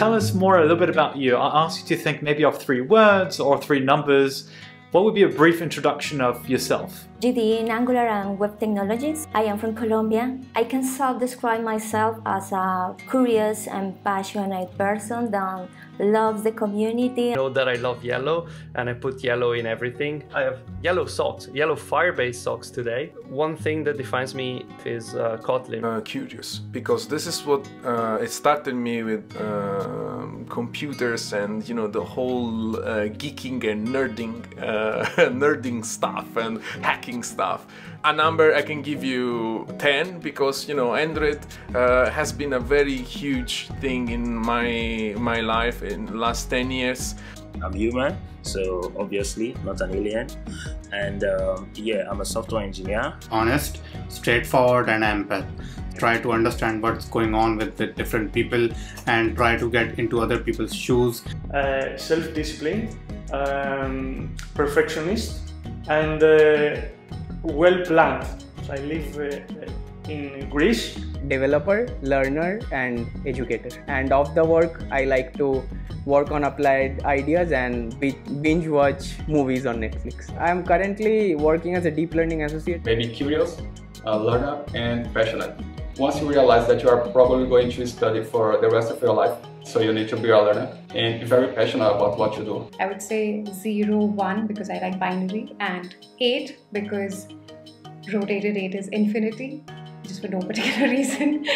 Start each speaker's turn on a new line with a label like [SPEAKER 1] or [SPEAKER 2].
[SPEAKER 1] tell us more a little bit about you. I ask you to think maybe of three words or three numbers. What would be a brief introduction of yourself?
[SPEAKER 2] GD in Angular and Web Technologies. I am from Colombia. I can self-describe myself as a curious and passionate person that loves the community.
[SPEAKER 3] I know that I love yellow and I put yellow in everything. I have yellow socks, yellow Firebase socks today. One thing that defines me is uh, Kotlin.
[SPEAKER 4] Uh, curious, because this is what uh, it started me with um, computers and you know the whole uh, geeking and nerding, uh, nerding stuff and hacking stuff. A number I can give you 10 because you know Android uh, has been a very huge thing in my my life in last 10 years.
[SPEAKER 5] I'm human, so obviously not an alien. And um, yeah, I'm a software engineer.
[SPEAKER 6] Honest, straightforward, and empath. Try to understand what's going on with the different people and try to get into other people's shoes.
[SPEAKER 7] Uh, self-discipline, um, perfectionist, and uh, well planned. I live uh, in Greece.
[SPEAKER 8] Developer, learner, and educator. And off the work, I like to work on applied ideas and binge watch movies on Netflix. I am currently working as a deep learning associate.
[SPEAKER 9] Maybe curious, a learner, and passionate. Once you realize that you are probably going to study for the rest of your life, so you need to be a learner and be very passionate about what you do.
[SPEAKER 10] I would say 0, 1 because I like binary and 8 because rotated 8 is infinity, just for no particular reason.